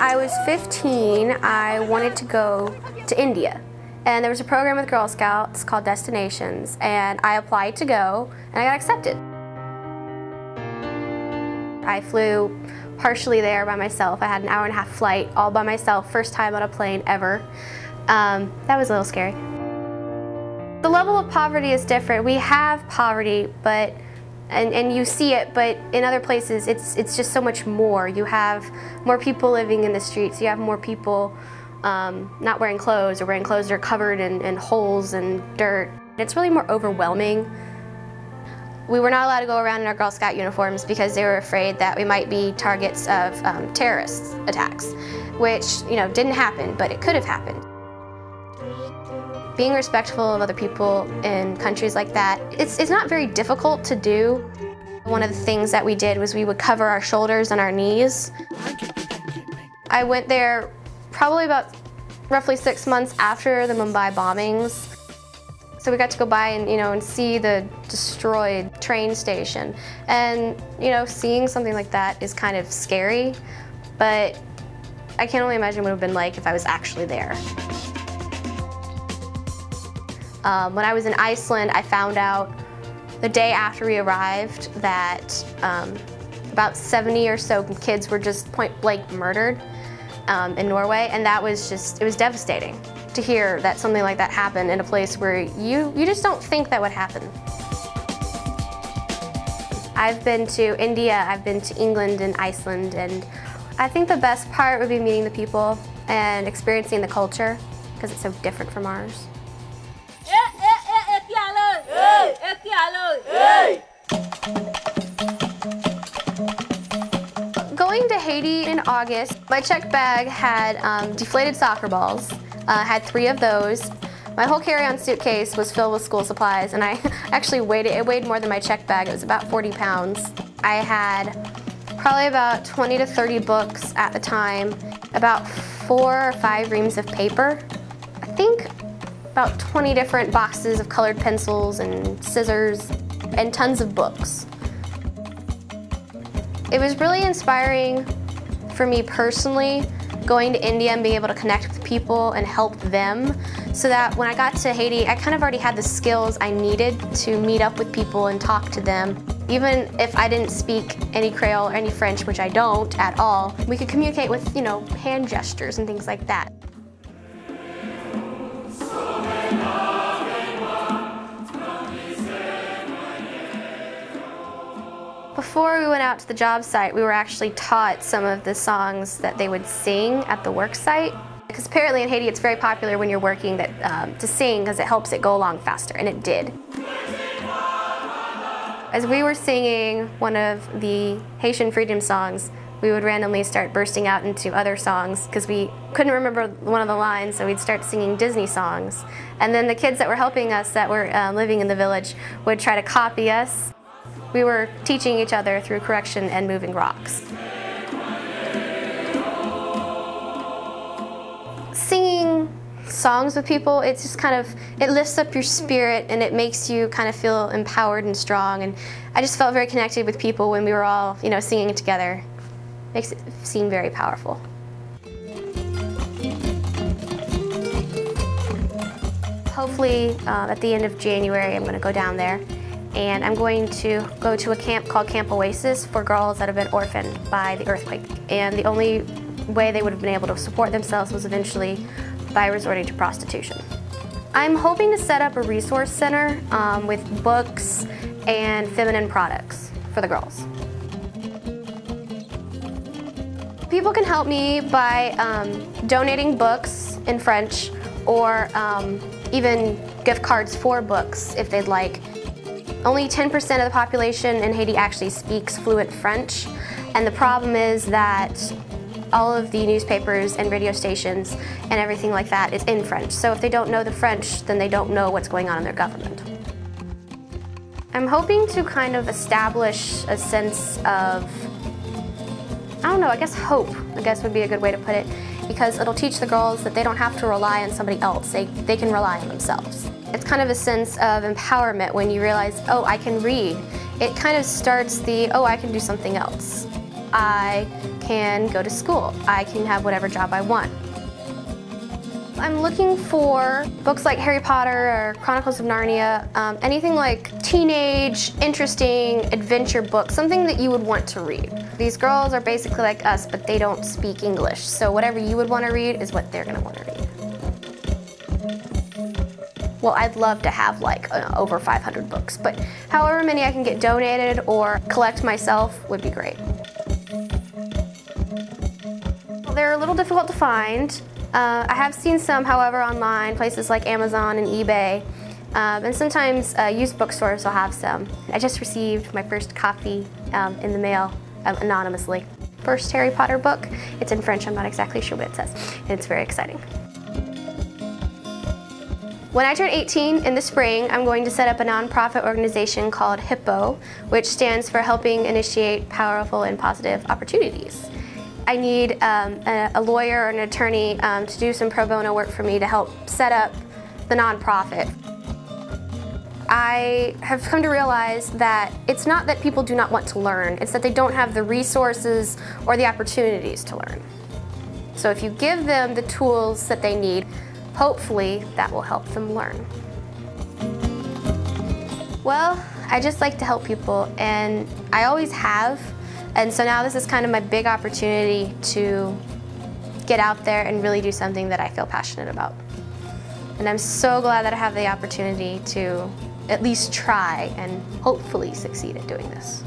I was 15, I wanted to go to India. And there was a program with Girl Scouts called Destinations, and I applied to go, and I got accepted. I flew partially there by myself. I had an hour and a half flight all by myself, first time on a plane ever. Um, that was a little scary. The level of poverty is different. We have poverty, but and, and you see it, but in other places it's it's just so much more. You have more people living in the streets. You have more people um, not wearing clothes or wearing clothes that are covered in, in holes and dirt. It's really more overwhelming. We were not allowed to go around in our Girl Scout uniforms because they were afraid that we might be targets of um, terrorist attacks, which you know didn't happen, but it could have happened. Being respectful of other people in countries like that, it's, it's not very difficult to do. One of the things that we did was we would cover our shoulders and our knees. I went there probably about roughly six months after the Mumbai bombings. So we got to go by and, you know, and see the destroyed train station. And, you know, seeing something like that is kind of scary, but I can only imagine what it would have been like if I was actually there. Um, when I was in Iceland, I found out the day after we arrived that um, about 70 or so kids were just point blank murdered um, in Norway, and that was just, it was devastating to hear that something like that happened in a place where you, you just don't think that would happen. I've been to India, I've been to England and Iceland, and I think the best part would be meeting the people and experiencing the culture because it's so different from ours. Going to Haiti in August, my check bag had um, deflated soccer balls. Uh, had three of those. My whole carry-on suitcase was filled with school supplies, and I actually weighed it. It weighed more than my check bag. It was about 40 pounds. I had probably about 20 to 30 books at the time, about four or five reams of paper. I think about 20 different boxes of colored pencils and scissors and tons of books. It was really inspiring for me personally going to India and being able to connect with people and help them so that when I got to Haiti, I kind of already had the skills I needed to meet up with people and talk to them. Even if I didn't speak any Creole or any French, which I don't at all, we could communicate with, you know, hand gestures and things like that. Before we went out to the job site, we were actually taught some of the songs that they would sing at the work site. Because apparently in Haiti it's very popular when you're working that, um, to sing because it helps it go along faster, and it did. As we were singing one of the Haitian freedom songs, we would randomly start bursting out into other songs because we couldn't remember one of the lines, so we'd start singing Disney songs. And then the kids that were helping us, that were uh, living in the village, would try to copy us. We were teaching each other through correction and moving rocks. Singing songs with people, it's just kind of, it lifts up your spirit and it makes you kind of feel empowered and strong. And I just felt very connected with people when we were all, you know, singing together. Makes it seem very powerful. Hopefully, uh, at the end of January, I'm going to go down there and I'm going to go to a camp called Camp Oasis for girls that have been orphaned by the earthquake. And the only way they would have been able to support themselves was eventually by resorting to prostitution. I'm hoping to set up a resource center um, with books and feminine products for the girls. People can help me by um, donating books in French or um, even gift cards for books if they'd like. Only 10% of the population in Haiti actually speaks fluent French, and the problem is that all of the newspapers and radio stations and everything like that is in French. So if they don't know the French, then they don't know what's going on in their government. I'm hoping to kind of establish a sense of, I don't know, I guess hope, I guess would be a good way to put it, because it'll teach the girls that they don't have to rely on somebody else, they, they can rely on themselves. It's kind of a sense of empowerment when you realize, oh, I can read. It kind of starts the, oh, I can do something else. I can go to school. I can have whatever job I want. I'm looking for books like Harry Potter or Chronicles of Narnia, um, anything like teenage, interesting adventure books, something that you would want to read. These girls are basically like us, but they don't speak English, so whatever you would want to read is what they're going to want to read. Well, I'd love to have like uh, over 500 books, but however many I can get donated or collect myself would be great. Well, they're a little difficult to find. Uh, I have seen some, however, online, places like Amazon and eBay, um, and sometimes uh, used bookstores will have some. I just received my first copy um, in the mail um, anonymously. First Harry Potter book. It's in French, I'm not exactly sure what it says. It's very exciting. When I turn 18 in the spring, I'm going to set up a nonprofit organization called HIPPO, which stands for Helping Initiate Powerful and Positive Opportunities. I need um, a, a, lawyer or an attorney um, to do some pro bono work for me to help set up the nonprofit. I have come to realize that it's not that people do not want to learn, it's that they don't have the resources or the opportunities to learn. So if you give them the tools that they need, hopefully that will help them learn. Well, I just like to help people and I always have and so now this is kind of my big opportunity to get out there and really do something that I feel passionate about. And I'm so glad that I have the opportunity to at least try and hopefully succeed at doing this.